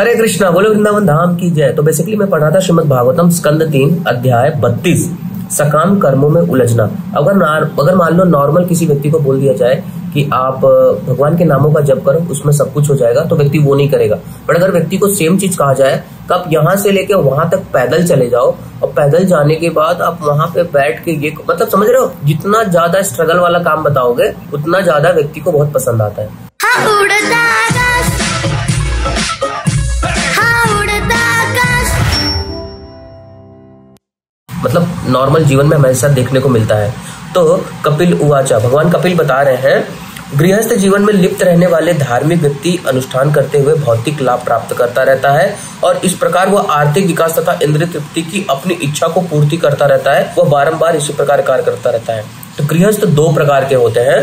हरे कृष्णा, बोलो वृंदावन धाम की जय। तो बेसिकली मैं पढ़ था श्रीमद भागवतम, स्कंद तीन, अध्याय बत्तीस। सकाम कर्मों में उलझना। अगर अगर मान लो नॉर्मल किसी व्यक्ति को बोल दिया जाए कि आप भगवान के नामों का जप करो, उसमें सब कुछ हो जाएगा तो व्यक्ति वो नहीं करेगा। बट अगर व्यक्ति को सेम चीज़ कहा जाए कि आप यहाँ से लेके वहाँ तक पैदल चले जाओ, और पैदल जाने के बाद आप वहाँ पे बैठ के ये मतलब समझ रहे हो? जितना ज़्यादा स्ट्रगल वाला काम बताओगे, उतना ज़्यादा व्यक्ति को बहुत पसंद आता है। हा नॉर्मल जीवन में हमेशा देखने को मिलता है। तो कपिल उवाचा, भगवान कपिल बता रहे हैं, गृहस्थ जीवन में लिप्त रहने वाले धार्मिक व्यक्ति अनुष्ठान करते हुए भौतिक लाभ प्राप्त करता रहता है और इस प्रकार वह आर्थिक विकास तथा इंद्रिय तृप्ति की अपनी इच्छा को पूर्ति करता रहता है वह बारंबार इसी प्रकार कार्य करता रहता है। तो गृहस्थ दो प्रकार के होते हैं।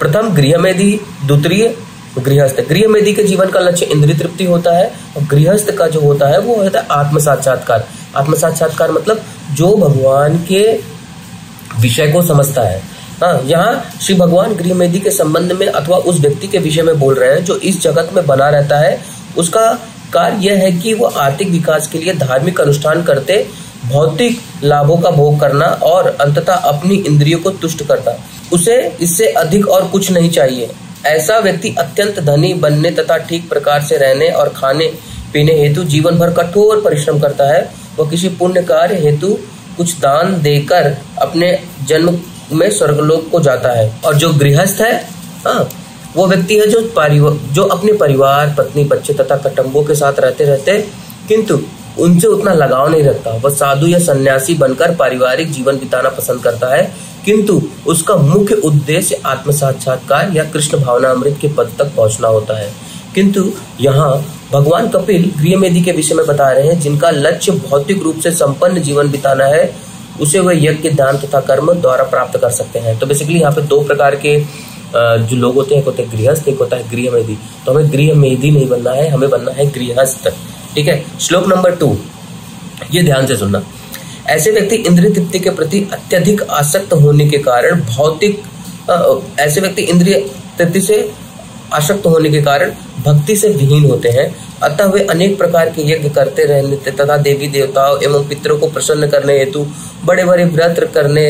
प्रथम, गृहमेधी, द्वितीय, गृहस्थ। गृहमेधी के जीवन का लक्ष्य इंद्रिय तृप्ति होता है और गृहस्थ का जो होता है, वो होता है आत्म साक्षात्कार आत्म साक्षात्कार मतलब जो भगवान के विषय को समझता है। हाँ यहाँ श्री भगवान गृहमेधी के संबंध में अथवा उस व्यक्ति के विषय में बोल रहे हैं जो इस जगत में बना रहता है, उसका कार्य यह है कि वह आर्थिक विकास के लिए धार्मिक अनुष्ठान करते, भौतिक लाभों का भोग करना और अंततः अपनी इंद्रियों को तुष्ट करता। उसे इससे अधिक और कुछ नहीं चाहिए। ऐसा व्यक्ति अत्यंत धनी बनने तथा ठीक प्रकार से रहने और खाने पीने हेतु जीवन भर कठोर परिश्रम करता है। वह किसी पुण्य कार्य हेतु कुछ दान देकर अपने जन्म में स्वर्गलोक को जाता है। और जो गृहस्थ है हाँ वो व्यक्ति है जो जो अपने परिवार, पत्नी, बच्चे तथा कुटुंबों के साथ रहते रहते, किंतु उनसे उतना लगाव नहीं रखता। वह साधु या सन्यासी बनकर पारिवारिक जीवन बिताना पसंद करता है, किंतु उसका मुख्य उद्देश्य आत्म साक्षात्कार या कृष्ण भावना अमृत के पद तक पहुँचना होता है। किंतु यहाँ भगवान कपिल गृहमेदी के विषय में बता रहे हैं, जिनका लक्ष्य भौतिक रूप से संपन्न जीवन बिताना है, उसे वह यज्ञ, दान तथा कर्म द्वारा प्राप्त कर सकते हैं। तो बेसिकली यहाँ पे दो प्रकार के जो लोग होते हैं, एक होते हैं गृहस्थ, एक होता है गृहमेदी तो हमें गृहमेदी नहीं बनना है, हमें बनना है गृहस्थ। ठीक है? श्लोक नंबर टू। ये ध्यान से सुनना। ऐसे व्यक्ति इंद्रिय तृप्ति के प्रति अत्यधिक आसक्त होने के कारण भौतिक ऐसे व्यक्ति इंद्रिय तृप्ति से आसक्त होने के कारण भक्ति से विहीन होते हैं। अतः वे अनेक प्रकार के यज्ञ करते रहने तथा देवी देवताओं एवं पितरों को प्रसन्न करने हेतु बड़े बड़े व्रत करने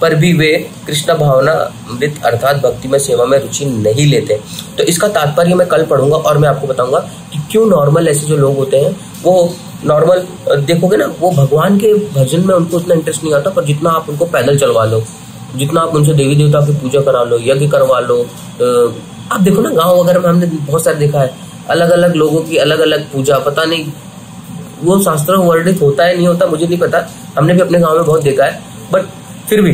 पर भी वे कृष्ण भावना अमृत अर्थात भक्ति में सेवा में रुचि नहीं लेते। तो इसका तात्पर्य मैं कल पढ़ूँगा और मैं आपको बताऊँगा कि क्यों नॉर्मल ऐसे जो लोग होते हैं, वो नॉर्मल देखोगे ना, वो भगवान के भजन में उनको उतना इंटरेस्ट नहीं आता, पर जितना आप उनको पैदल चलवा लो, जितना आप उनसे देवी देवता की पूजा करा लो, यज्ञ करवा लो आप देखो ना, गाँव वगैरह में हमने बहुत सारे देखा है। अलग अलग लोगों की अलग अलग पूजा, पता नहीं वो शास्त्रों वर्णित होता है, नहीं होता, मुझे नहीं पता। हमने भी अपने गाँव में बहुत देखा है। बट फिर भी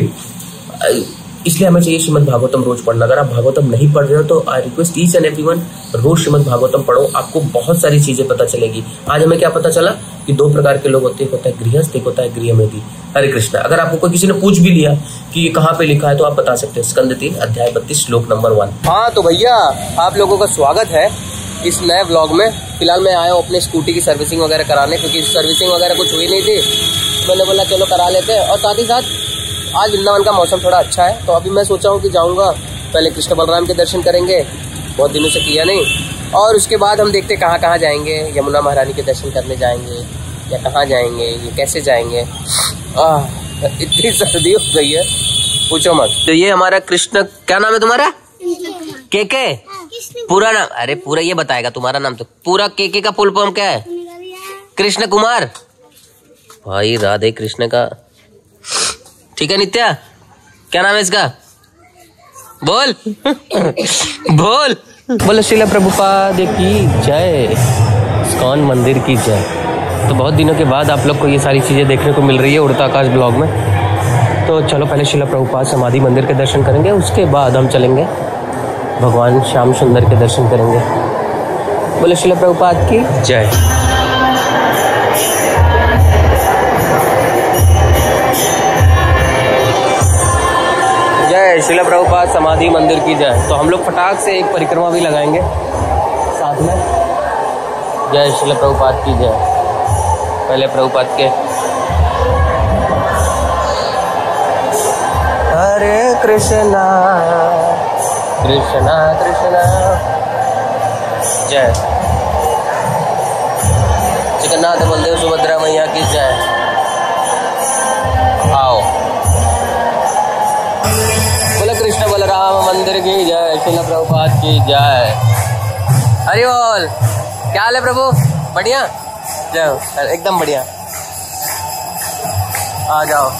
इसलिए हमें चाहिए श्रीमद भागवतम रोज पढ़ना। अगर आप भागवतम नहीं पढ़ रहे हो तो I request each and everyone रोज श्रीमद भागवतम पढ़ो। आपको बहुत सारी चीज़ें पता चलेगी। आज हमें क्या पता चला? कि दो प्रकार के लोग होते हैं। होता है गृहस्थ, एक होता है गृहमेधी हरे कृष्णा। अगर आपको कोई किसी ने पूछ भी लिया कि ये कहाँ पे लिखा है तो आप बता सकते हैं। स्कंद तीन, अध्याय बत्तीस, श्लोक नंबर वन। हाँ तो भैया, आप लोगों का स्वागत है इस नए व्लॉग में। फ़िलहाल मैं आया हूँ अपने स्कूटी की सर्विसिंग वगैरह कराने, क्योंकि सर्विसिंग वगैरह कुछ हुई नहीं थी। तो मैंने बोला, चलो करा लेते हैं। और साथ ही साथ आज वृंदावन का मौसम थोड़ा अच्छा है तो अभी मैं सोचा हूँ कि जाऊँगा। पहले कृष्ण बलराम के दर्शन करेंगे बहुत दिनों से किया नहीं। और उसके बाद हम देखते कहाँ कहाँ जाएँगे यमुना महारानी के दर्शन करने जाएँगे या कहाँ जाएँगे ये कैसे जाएँगे। आह, इतनी सर्दी हो गई है पूछो मत। तो ये हमारा कृष्ण क्या नाम है तुम्हारा? के के पूरा नाम अरे पूरा ये बताएगा तुम्हारा नाम तो। पूरा के के का फुल फॉर्म क्या है। कृष्ण कुमार? भाई राधे कृष्ण का ठीक है, नित्या? क्या नाम है इसका? बोल। बोल। बोलो, शिला प्रभुपाद की जय। स्कॉन मंदिर की जय। तो बहुत दिनों के बाद आप लोग को ये सारी चीज़ें देखने को मिल रही है उड़ता आकाश ब्लॉग में। तो चलो, पहले शिला प्रभुपाद समाधि मंदिर के दर्शन करेंगे, उसके बाद हम चलेंगे। भगवान श्याम सुंदर के दर्शन करेंगे। बोले, शिला प्रभुपाद की जय। जय शिला प्रभुपाद समाधि मंदिर की जय। तो हम लोग फटाक से एक परिक्रमा भी लगाएँगे। साथ में जय शिला प्रभुपाद की जय। पहले प्रभुपाद के। हरे कृष्णा। कृष्णा कृष्णा। जय। जगन्नाथ बलदेव सुभद्रा मैया की जय। मंदिर की जय, शिला प्रभुपाद की जय। हरि बोल। क्या हाल है प्रभु? बढ़िया? जय एकदम बढ़िया। आ जाओ।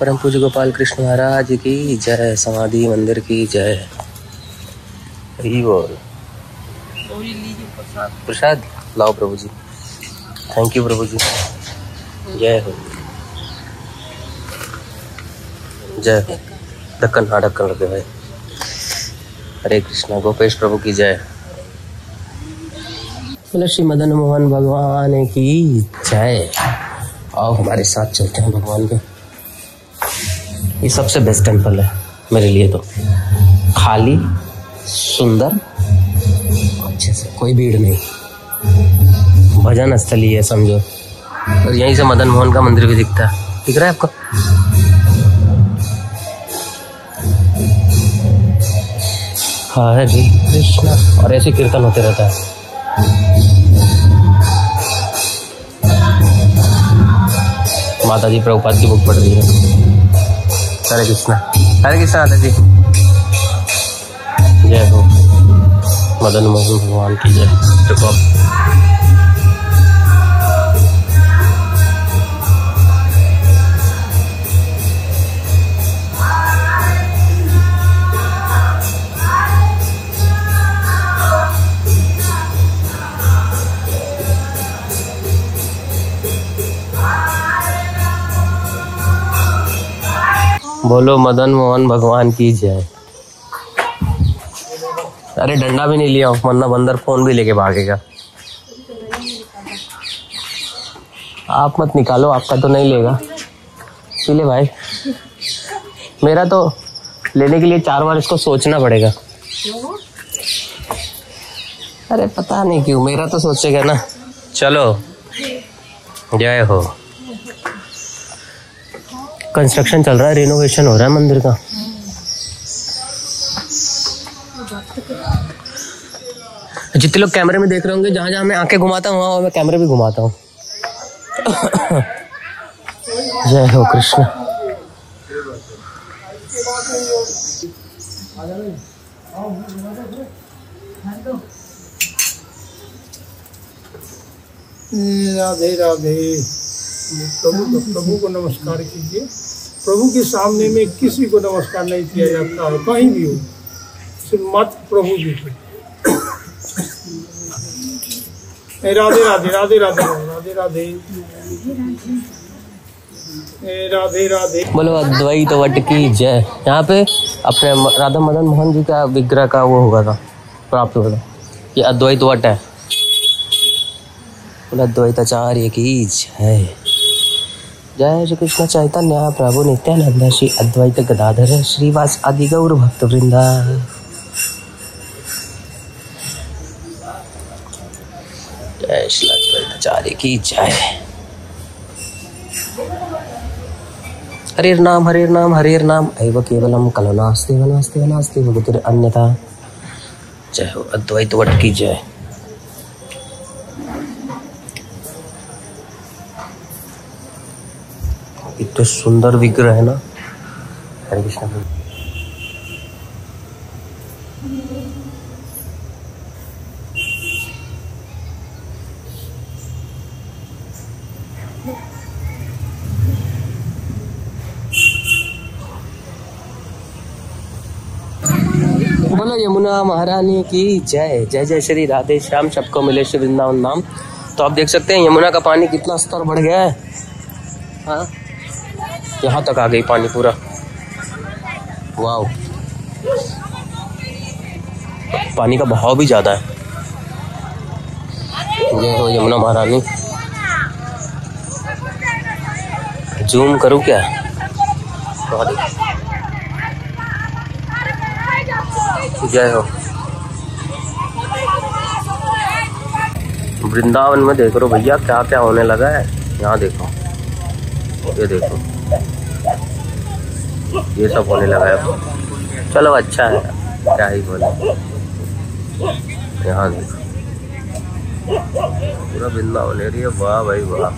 परम पूज्य गोपाल कृष्ण महाराज की जय समाधि मंदिर की जय। हरी बोल प्रसाद। लाओ प्रभु जी। थैंक यू प्रभु जी। जय हो। जय हो। ढक्कन हाँ ढक्कन रखे भाई। हरे कृष्णा गोपेश प्रभु की जय। बोले श्री मदन मोहन भगवान की जय। आओ हमारे साथ चलते हैं भगवान के। ये सबसे बेस्ट टेंपल है मेरे लिए तो। खाली सुंदर? अच्छे से, कोई भीड़ नहीं। भजन स्थली है, समझो। और यहीं से मदन मोहन का मंदिर भी दिखता है। दिख रहा है आपको? हरे कृष्णा। और ऐसे कीर्तन होते रहता है। माता जी प्रभुपाद की बुक पढ़ रही है। हरे कृष्णा। हरे कृष्णा माता जी जय हो। मदन मोहन भगवान की जय। बोलो मदन मोहन भगवान की जय। अरे डंडा भी नहीं लिया, वरना बंदर फ़ोन भी लेके भागेगा। आप मत निकालो, आपका तो नहीं लेगा। इसीलिए भाई, मेरा तो लेने के लिए चार बार इसको सोचना पड़ेगा। अरे पता नहीं क्यों, मेरा तो सोचेगा ना। चलो, जय हो। कंस्ट्रक्शन चल रहा है रिनोवेशन हो रहा है मंदिर का। जितने लोग कैमरे में देख रहे होंगे जहाँ जहाँ मैं आँखें घुमाता हूँ वहाँ मैं कैमरे भी घुमाता हूँ। जय हो कृष्ण। राधे राधे। प्रभु प्रभु को नमस्कार कीजिए। प्रभु के सामने में किसी को नमस्कार नहीं किया जाता, कहीं भी हो। मात्र प्रभु जी को राधे राधे राधे राधे राधे राधे। राधे राधे। बोलो, अद्वैत वट की जय। यहाँ पे अपने राधा मदन मोहन जी का विग्रह का वो होगा था, प्राप्त होगा ये अद्वैत वट है। बोलो, अद्वैताचार्य की जय। जय श्री कृष्ण चैतन्य प्रभु नित्यानंद श्री अद्वैत गदाधर श्रीवास आदि गौर भक्त वृंदा जय श्री की जय। हरेर नाम हरेर नाम हरेर नाम। एव केवलम कलो नास्ति व नास्ति व नास्ति भगतिर अन्यथा। जय हो अद्वैत वट की जय। इतने सुंदर विग्रह है ना। हरे कृष्ण। बोलो, यमुना महारानी की जय। जय जय श्री राधे श्याम, सबको मिले श्री वृंदावन नाम तो आप देख सकते हैं, यमुना का पानी कितना स्तर बढ़ गया है। हाँ? यहाँ तक आ गई पानी पूरा। वाह पानी का बहाव भी ज़्यादा है। जय हो यमुना महारानी। जूम करूँ क्या? बहुत जय हो। वृंदावन में देख रहो भैया क्या क्या होने लगा है? यहाँ देखो। ये देखो। ये सब होने लगा है। चलो अच्छा है। क्या ही बोले। यहाँ देखो। पूरा वृंदावन एरिया वाह भाई, वाह।